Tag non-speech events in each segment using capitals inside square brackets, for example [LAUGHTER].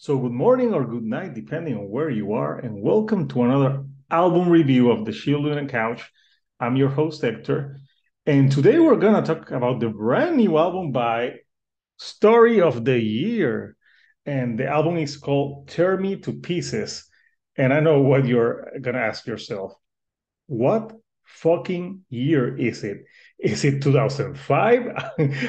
So, good morning or good night, depending on where you are, and welcome to another album review of The Chill Dude On A Couch. I'm your host, Hector, and today we're going to talk about the brand new album by Story of the Year. And the album is called Tear Me to Pieces. And I know what you're going to ask yourself what fucking year is it? Is it 2005?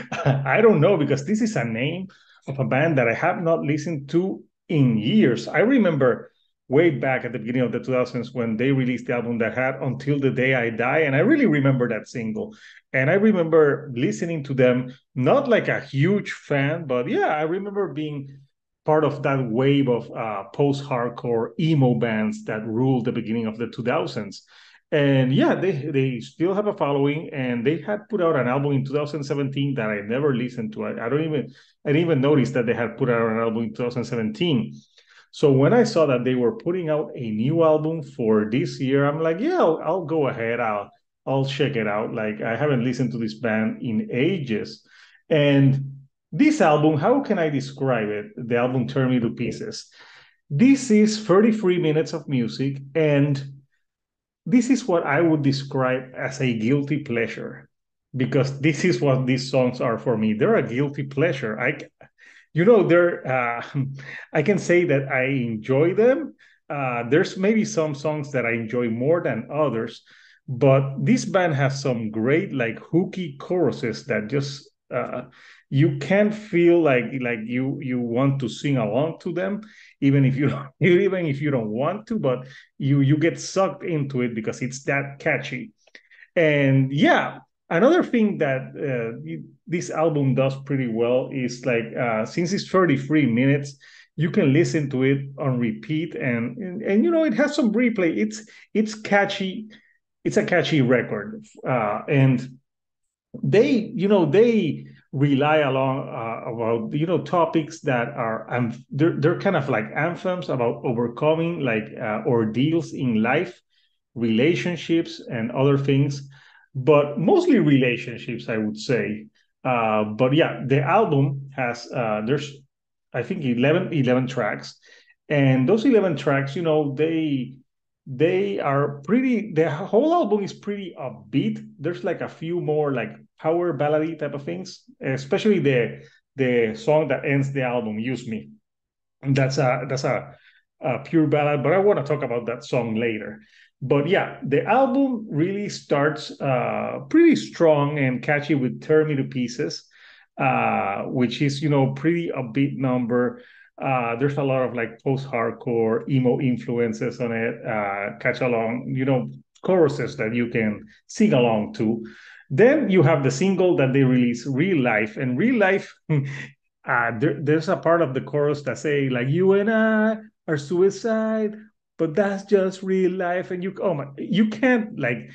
[LAUGHS] I don't know because this is a name of a band that I have not listened to in years. I remember way back at the beginning of the 2000s when they released the album that had Until the Day I Die. And I really remember that single. And I remember listening to them, not like a huge fan, but yeah, I remember being part of that wave of uh, post hardcore emo bands that ruled the beginning of the 2000s and yeah they they still have a following and they had put out an album in 2017 that i never listened to. I, I don't even i didn't even notice that they had put out an album in 2017 so when i saw that they were putting out a new album for this year i'm like yeah i'll, I'll go ahead. I'll i'll check it out. Like i haven't listened to this band in ages. And this album how can i describe it? The album Tear Me to Pieces. This is 33 minutes of music and this is what I would describe as a guilty pleasure because this is what these songs are for me. They're a guilty pleasure. I, you know, they're. Uh, [LAUGHS] I can say that I enjoy them. Uh, there's maybe some songs that I enjoy more than others, but this band has some great like hooky choruses that just uh, you can feel like like you you want to sing along to them even if you [LAUGHS] even if you don't want to but you you get sucked into it because it's that catchy. And yeah another thing that uh, this album does pretty well is like uh, since it's 33 minutes you can listen to it on repeat and, and, and you know it has some replay. It's it's catchy. It's a catchy record. Uh, and they you know they rely along uh, about you know topics that are um, they're, they're kind of like anthems about overcoming like uh, ordeals in life relationships and other things but mostly relationships i would say. Uh, but yeah the album has uh, there's i think 11 11 tracks. And those 11 tracks you know they they are pretty the whole album is pretty upbeat. There's like a few more like power ballady type of things, especially the the song that ends the album, "Use Me." And that's a that's a, a pure ballad, but I want to talk about that song later. But yeah, the album really starts uh, pretty strong and catchy with "Tear Me to Pieces," uh, which is you know pretty upbeat number. Uh, there's a lot of like post-hardcore emo influences on it. Uh, catch along, you know, choruses that you can sing along to. Then you have the single that they release, Real Life, and Real Life. [LAUGHS] uh, there, there's a part of the chorus that say like you and I are suicide, but that's just real life, and you oh my, you can't like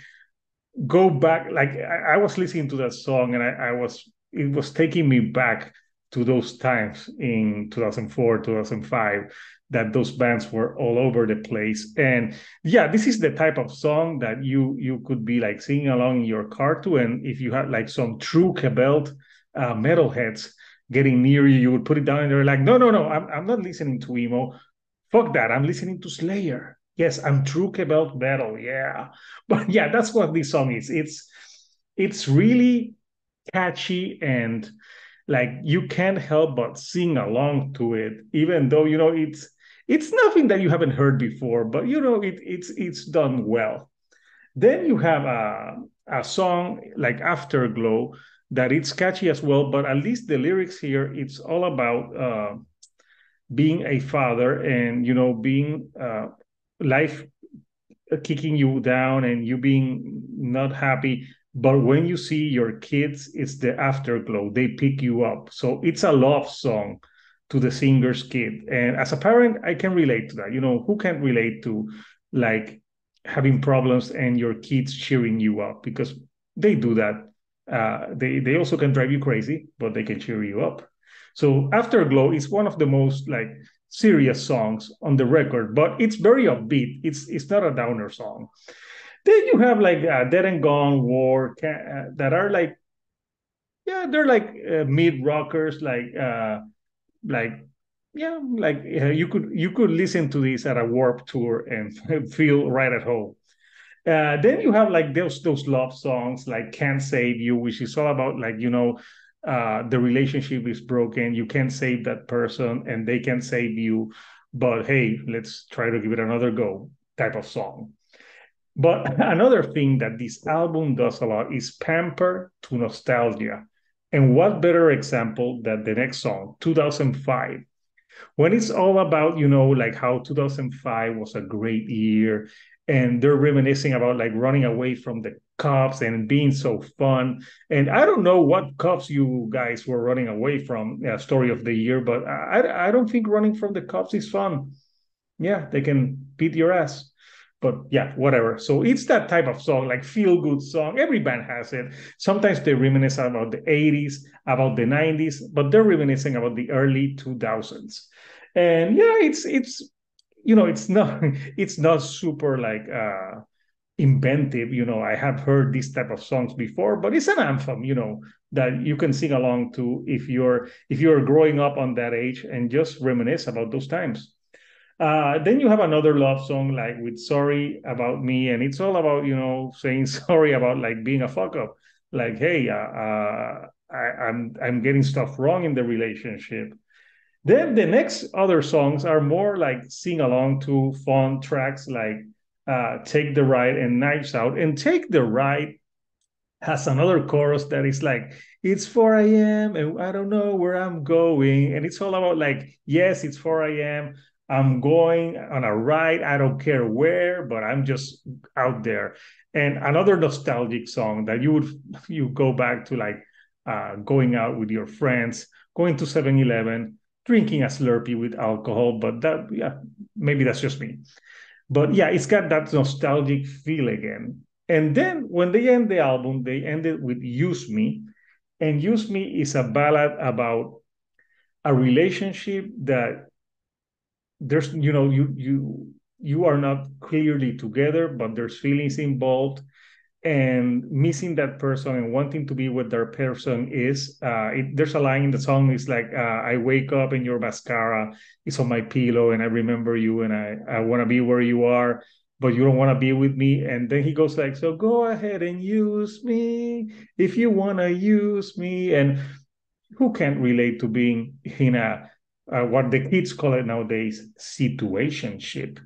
go back. Like I, I was listening to that song, and I, I was it was taking me back to those times in 2004 2005 that those bands were all over the place. And yeah this is the type of song that you you could be like singing along in your car to and if you had like some true kvlt uh, metalheads getting near you you would put it down and they're like no no no I'm, I'm not listening to emo. Fuck that. I'm listening to slayer. Yes i'm true kvlt metal. Yeah. [LAUGHS] But yeah that's what this song is. It's it's really catchy and like you can't help but sing along to it even though you know it's it's nothing that you haven't heard before, but you know it, it's it's done well. Then you have a a song like Afterglow that it's catchy as well, but at least the lyrics here it's all about uh, being a father and you know being uh, life kicking you down and you being not happy. But when you see your kids it's the afterglow. They pick you up. So it's a love song to the singer's kid. And as a parent, I can relate to that. You know, who can relate to like having problems and your kids cheering you up because they do that. Uh, they they also can drive you crazy, but they can cheer you up. So Afterglow is one of the most like serious songs on the record, but it's very upbeat. It's it's not a downer song. Then you have like uh, Dead and Gone, War uh, that are like yeah, they're like uh, mid rockers, like uh, like yeah, like uh, you could you could listen to this at a Warped Tour and [LAUGHS] feel right at home. Uh, then you have like those those love songs like "Can't Save You," which is all about like you know uh, the relationship is broken, you can't save that person, and they can save you. But hey, let's try to give it another go. Type of song. But [LAUGHS] another thing that this album does a lot is pamper to nostalgia. And what better example than the next song, 2005? When it's all about, you know, like how 2005 was a great year and they're reminiscing about like running away from the cops and being so fun. And I don't know what cops you guys were running away from, uh, story of the year, but I, I don't think running from the cops is fun. Yeah, they can beat your ass but yeah, whatever. So it's that type of song, like feel good song. Every band has it. Sometimes they reminisce about the 80s, about the 90s, but they're reminiscing about the early 2000s. And yeah, it's it's you know, it's not [LAUGHS] it's not super like uh inventive, you know. I have heard these type of songs before, but it's an anthem, you know, that you can sing along to if you're if you're growing up on that age and just reminisce about those times. Uh, then you have another love song like with "Sorry About Me," and it's all about you know [LAUGHS] saying sorry about like being a fuck up. Like, hey, uh, uh, I, I'm I'm getting stuff wrong in the relationship. Then the next other songs are more like sing along to fun tracks like uh, "Take the Ride" and "Knives Out." And "Take the Ride" has another chorus that is like it's 4 a.m. and I don't know where I'm going. And it's all about like, yes, it's 4 a.m. I'm going on a ride. I don't care where, but I'm just out there. And another nostalgic song that you would you go back to like uh, going out with your friends, going to 7-Eleven, drinking a Slurpee with alcohol. But that yeah, maybe that's just me. But yeah, it's got that nostalgic feel again. And then when they end the album, they ended with Use Me. And Use Me is a ballad about a relationship that there's you know you you you are not clearly together but there's feelings involved. And missing that person and wanting to be with their person is uh, it, there's a line in the song is like uh, i wake up and your mascara is on my pillow and i remember you and i, I want to be where you are but you don't want to be with me. And then he goes like so go ahead and use me if you want to use me. And who can't relate to being in a uh, what the kids call it nowadays situationship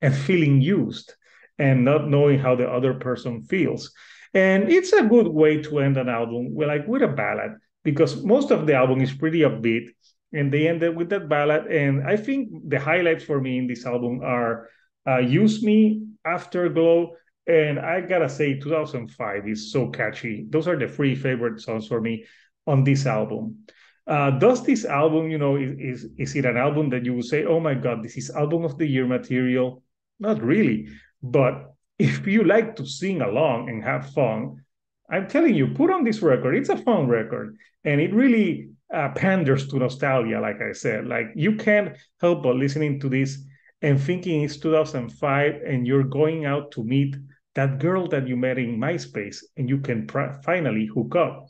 and feeling used and not knowing how the other person feels. And it's a good way to end an album with like with a ballad because most of the album is pretty upbeat and they ended with that ballad. And i think the highlights for me in this album are uh, use me afterglow and i gotta say 2005 is so catchy. Those are the three favorite songs for me on this album uh, does this album, you know, is, is is it an album that you would say, oh my god, this is album of the year material? Not really, but if you like to sing along and have fun, I'm telling you, put on this record. It's a fun record, and it really uh, panders to nostalgia. Like I said, like you can't help but listening to this and thinking it's 2005, and you're going out to meet that girl that you met in MySpace, and you can pr- finally hook up.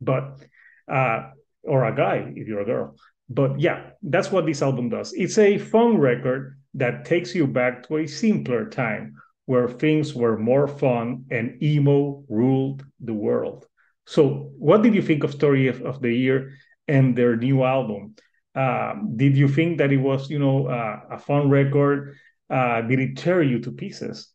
But uh, or a guy if you're a girl. But yeah, that's what this album does. It's a fun record that takes you back to a simpler time where things were more fun and emo ruled the world. So, what did you think of Story of, the Year and their new album? Uh, did you think that it was, you know, uh, a fun record? Uh, did it tear you to pieces?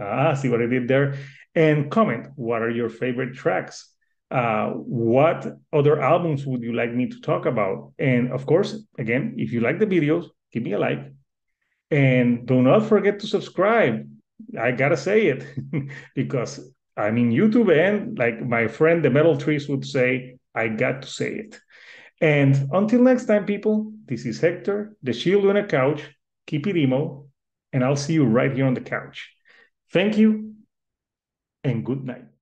Ah, see what I did there. And comment, what are your favorite tracks? Uh, what other albums would you like me to talk about? And of course, again, if you like the videos, give me a like. And do not forget to subscribe. I gotta say it [LAUGHS] because I mean YouTube and like my friend the Metal Trees would say, I got to say it. And until next time, people, this is Hector, the Chill Dude On A Couch. Keep it emo, and I'll see you right here on the couch. Thank you and good night.